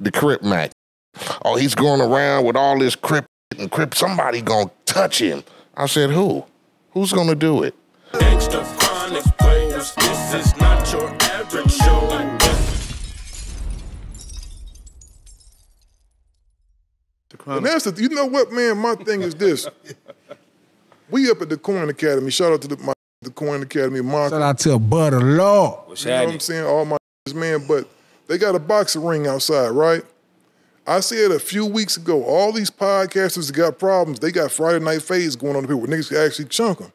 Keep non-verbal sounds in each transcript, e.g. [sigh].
the Crip Mac. Oh, he's going around with all this Crip and Crip. Somebody gonna touch him. I said, who? Who's gonna do it? Extra chronic players, this is not your average show. And that's the, you know what, man. My thing is this: we up at the Coin Academy. Shout out to the, my, the Coin Academy. Mark, Shout out to Butter Law. You know what I'm saying? All my man, but they got a boxing ring outside, right? I said a few weeks ago, all these podcasters that got problems, they got Friday night phase going on the people niggas can actually chunk them.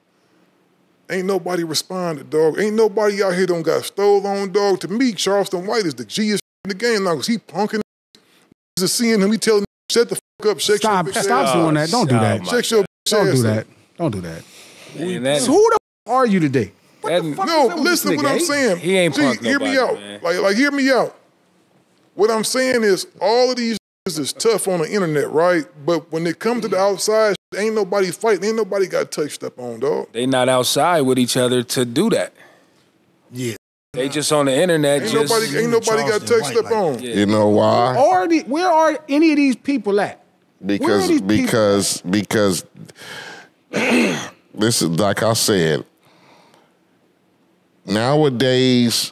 Ain't nobody responded, dog. Ain't nobody out here don't got stole on, dog. To me, Charleston White is the G's in the game now because he punking just seeing him, he telling him, shut the fuck up, shake Stop, your stop ass. doing that. Don't do Oh, that. my Shake your bitch Don't ass do up. that. Don't do that. And that- So who the f- are you today? that- No, listen to what I'm eh? saying. He ain't Gee, hear me nobody, out. man. Like, like, hear me out. What I'm saying is, all of these is tough on the internet, right? But when it comes to the outside, ain't nobody fighting. Ain't nobody got touched up on, dog. They not outside with each other to do that. Yeah. They just on the internet. Ain't just, nobody, ain't nobody got touched up like on. Yeah. You know why? Are the, where are any of these people at? because these people because because this is like I said. Nowadays,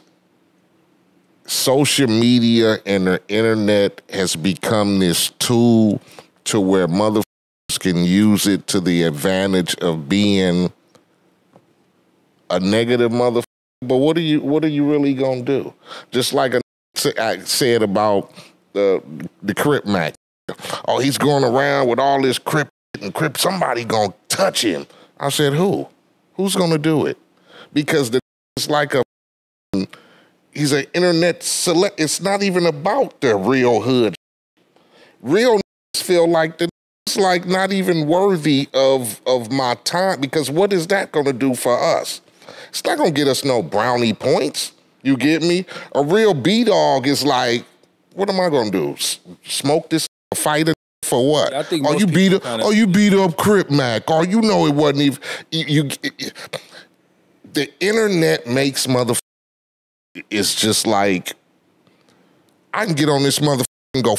social media and the internet has become this tool to where motherfuckers can use it to the advantage of being a negative motherfucker. But what are you what are you really gonna do? Just like I said about the the Crip Mac. Oh, he's going around with all this Crip and Crip. Somebody gonna touch him. I said, who? Who's gonna do it? Because the it's like a he's an internet select. It's not even about the real hood. Real feel like the it's like not even worthy of of my time because what is that gonna do for us? It's not gonna get us no brownie points. You get me? A real B dog is like, what am I gonna do? S- smoke this fight it for what? I think oh, you beat up. kinda- Oh, you beat up Crip Mac. Oh, you know it wasn't even. You, you the internet makes mother. It's just like I can get on this mother and go.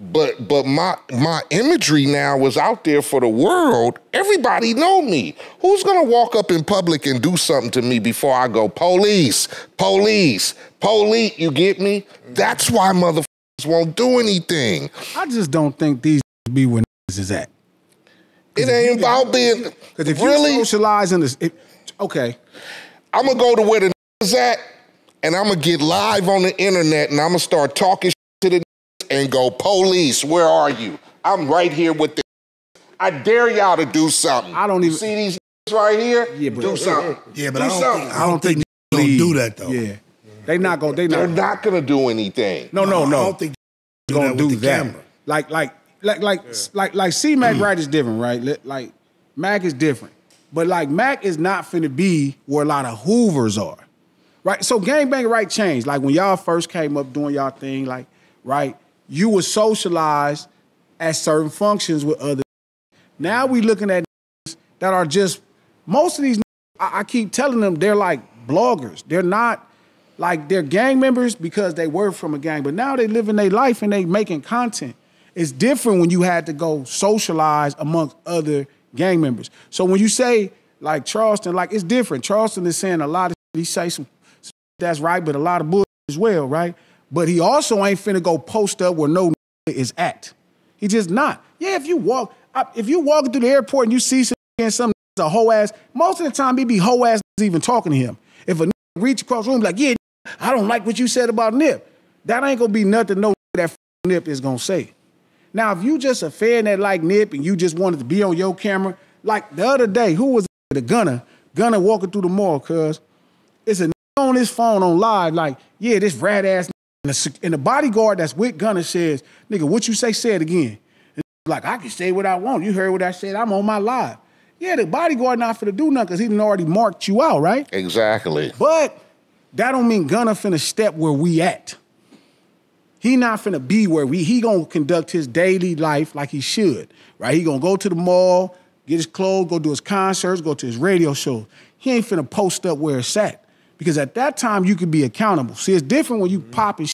But but my my imagery now was out there for the world. Everybody know me. Who's gonna walk up in public and do something to me before I go police, police, police? You get me? That's why motherfuckers won't do anything. I just don't think these be where [laughs] is at. It ain't about being Because if you really. socialize in this, it, okay, I'm gonna go to where the is at, and I'm gonna get live on the internet, and I'm gonna start talking to the and go, police, where are you? I'm right here with the. I dare y'all to do something. I don't even- see these right here. Yeah, but- do something. Yeah, but do I don't something. think I don't think they gonna do that though. yeah, they not gonna. They They're not. not gonna do anything. No, no, I no. I don't think they gonna that do with the that. camera. Like, like, like, like, like, like. C Mac mm. right is different, right? Like, Mac is different, but like Mac is not finna be where a lot of Hoovers are, right? So gangbang right changed. Like when y'all first came up doing y'all thing, like, right? You were socialized at certain functions with other. Now we looking at that are just most of these. I, I keep telling them they're like bloggers. They're not like they're gang members because they were from a gang, but now they living their life and they making content. It's different when you had to go socialize amongst other gang members. So when you say like Charleston, like it's different. Charleston is saying a lot of he say some that's right, but a lot of bull as well, right? But he also ain't finna go post up where no is at. He just not. Yeah, if you walk, if you walking through the airport and you see some and some a hoe ass, most of the time he be hoe ass even talking to him. If a reach across the room like, yeah, I don't like what you said about Nip, that ain't gonna be nothing no that Nip is gonna say. Now, if you just a fan that like Nip and you just wanted to be on your camera, like the other day, who was the Gunna? Gunna walking through the mall, cuz it's a on his phone on live, like, yeah, this rat ass and the, and the bodyguard that's with Gunna says, nigga, what you say, say it again. And like, I can say what I want. You heard what I said. I'm on my live. Yeah, the bodyguard not finna do nothing because he done already marked you out, right? Exactly. But that don't mean Gunna finna step where we at. He not finna be where we, he gonna conduct his daily life like he should, right? He gonna go to the mall, get his clothes, go do his concerts, go to his radio show. He ain't finna post up where it's at Because at that time you could be accountable. See, it's different when you Mm-hmm. popping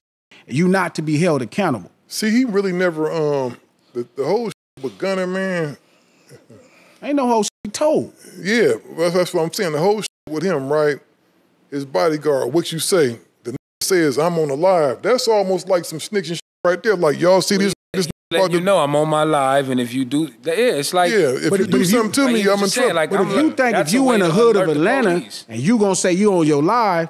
and you not to be held accountable. See, he really never um the, the whole shit with Gunna, man. [laughs] Ain't no whole shit told. Yeah, that's, that's what I'm saying. The whole shit with him, right? His bodyguard, what you say? The says I'm on the live. That's almost like some snitching shit right there. Like y'all see this. this Let you know I'm on my live, and if you do, yeah, it's like Yeah, if But- you but do if you- something to me, you I'm in trouble. like, But I'm if you like, think if you a in the hood of Atlanta and you gonna say you on your live,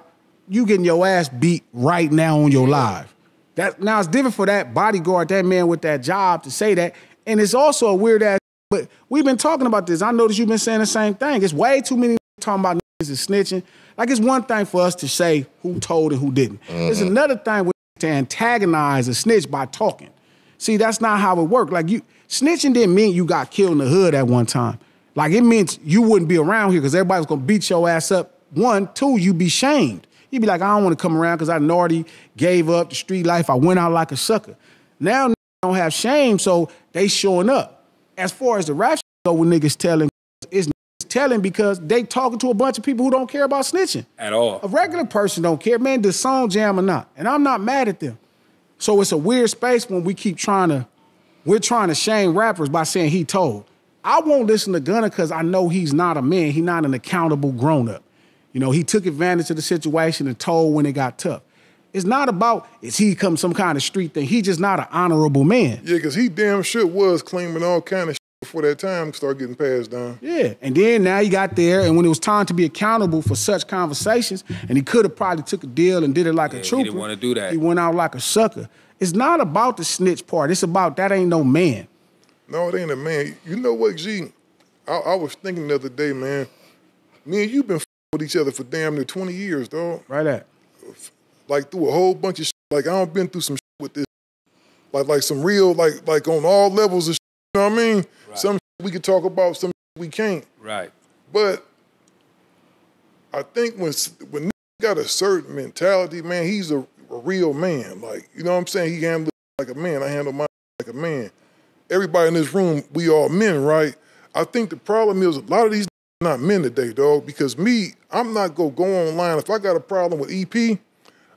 you getting your ass beat right now on your live. That now it's different for that bodyguard, that man with that job to say that. And it's also a weird ass. But we've been talking about this. I noticed you've been saying the same thing. It's way too many talking about niggas and snitching. Like it's one thing for us to say who told and who didn't. It's mm-hmm. another thing to antagonize a snitch by talking. See, that's not how it worked. Like you snitching didn't mean you got killed in the hood at one time. Like it means you wouldn't be around here because everybody was gonna beat your ass up. One, two, you'd be shamed. You'd be like, I don't want to come around because I already gave up the street life. I went out like a sucker. Now don't have shame, so they showing up. As far as the rap go with niggas telling, telling because they talking to a bunch of people who don't care about snitching. at all. A regular person don't care, man, the song jam or not. And I'm not mad at them. So it's a weird space when we keep trying to, we're trying to shame rappers by saying he told. I won't listen to Gunna because I know he's not a man. He's not an accountable grown-up. You know, he took advantage of the situation and told when it got tough. It's not about is he come some kind of street thing. He just not an honorable man. Yeah, because he damn sure was claiming all kind of shit before that time start getting passed down. Yeah, and then now he got there, and when it was time to be accountable for such conversations, and he could have probably took a deal and did it like Yeah, a trooper. he didn't wanna do that. He went out like a sucker. It's not about the snitch part. It's about that ain't no man. No, it ain't a man. You know what, G? I, I was thinking the other day, man. Me and you been f- with each other for damn near 20 years, dog. Right at. Like through a whole bunch of shit. Like I don't been through some shit with this. Like like some real like like on all levels of shit, you know what I mean? Some we can talk about, some we can't. Right. But I think when when got a certain mentality, man, he's a, a real man. Like you know what I'm saying? He handles like a man. I handle my like a man. Everybody in this room, we all men, right? I think the problem is a lot of these not men today, dog. Because me, I'm not gonna go online if I got a problem with EP.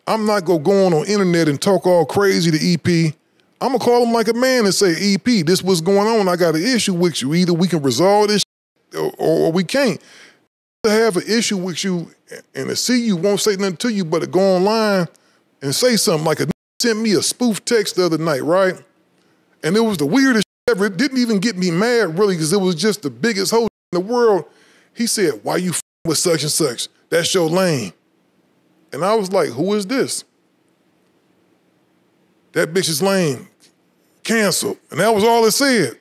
I'm not gonna go on on internet and talk all crazy to EP. I'm gonna call him like a man and say, EP, this what's going on. I got an issue with you. Either we can resolve this or, or we can't to have an issue with you and to see you won't say nothing to you, but to go online and say something like a sent me a spoof text the other night, right? And it was the weirdest ever. It didn't even get me mad really because it was just the biggest hoe in the world. He said, "Why you with such and such? That's your lane." And I was like, "Who is this?" That bitch is lame. Cancel. And that was all it said.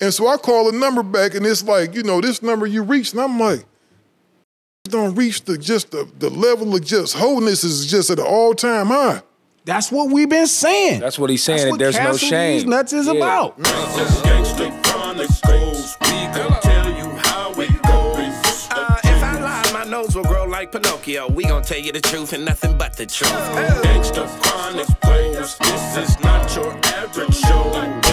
And so I call the number back, and it's like, you know, this number you reached, and I'm like, don't reach the just the, the level of just wholeness is just at an all-time high. That's what we've been saying. That's what he's saying. That's that what there's no Castle shame. These nuts is Yeah. about. Like Pinocchio. We gon' tell you the truth and nothing but the truth. Gangsta Chronicles, this is not your average show.